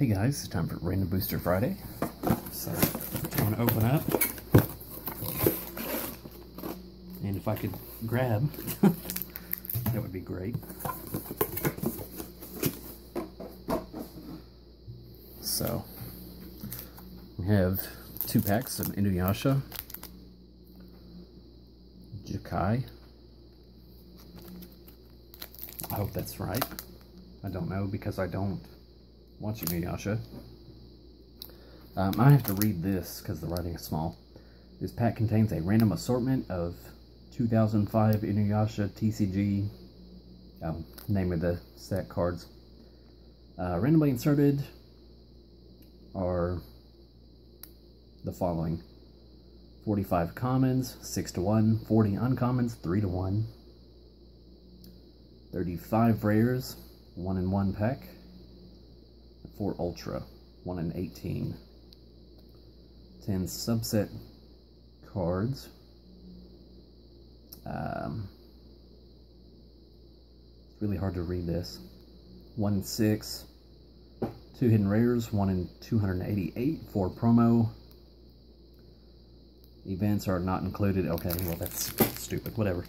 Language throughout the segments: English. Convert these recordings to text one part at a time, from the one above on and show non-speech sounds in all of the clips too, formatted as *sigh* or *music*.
Hey guys, it's time for Random Booster Friday. So, I'm gonna open up. And if I could grab, *laughs* that would be great. So, we have two packs of Inuyasha, Jakai. I hope that's right. I don't know because I don't watch Inuyasha. Um, I have to read this because the writing is small. This pack contains a random assortment of 2005 Inuyasha TCG, um, name of the set cards. Uh, randomly inserted are the following 45 commons, 6 to 1, 40 uncommons, 3 to 1, 35 rares, 1 in 1 pack, 4 ultra, 1 in 18, 10 subset cards, um, it's really hard to read this, 1 in 6, 2 hidden rares, 1 in 288, 4 promo, Events are not included. Okay, well, that's stupid. Whatever.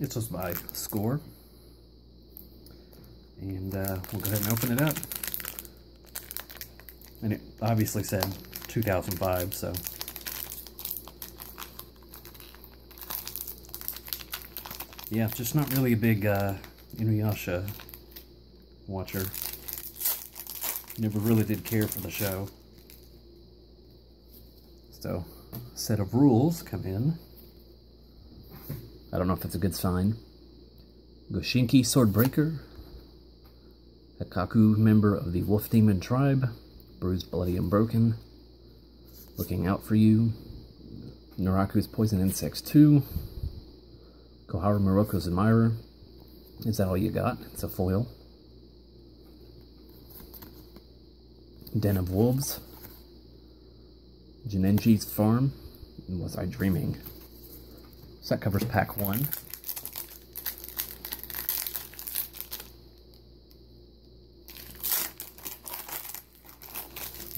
It's just by score. And uh, we'll go ahead and open it up. And it obviously said 2005, so. Yeah, just not really a big uh, Inuyasha watcher. Never really did care for the show. So, set of rules come in. I don't know if that's a good sign. Goshinki Swordbreaker. Hakkaku, member of the Wolf Demon tribe. Bruised, bloody, and broken. Looking out for you. Naraku's Poison Insects 2. Koharu Miroku's Admirer. Is that all you got? It's a foil. Den of Wolves. Jinenji's Farm. Was I dreaming? So that covers pack one.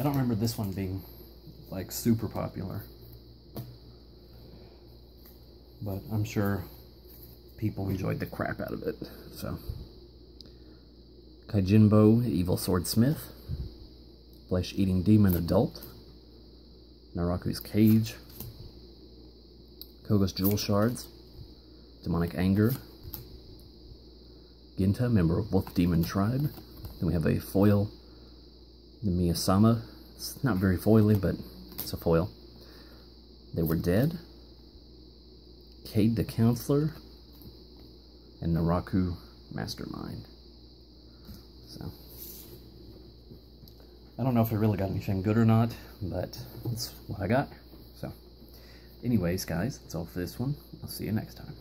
I don't remember this one being like super popular. But I'm sure people enjoyed the crap out of it. So Kaijinbo, Evil Swordsmith, Flesh Eating Demon Adult, Naraku's Cage, Koga's Jewel Shards, Demonic Anger, Ginta, member of Wolf Demon Tribe. Then we have a foil, the Miyasama. It's not very foily, but it's a foil. They Were Dead, Cade the Counselor, and Naraku Mastermind. So, I don't know if I really got anything good or not, but that's what I got. So, anyways, guys, that's all for this one. I'll see you next time.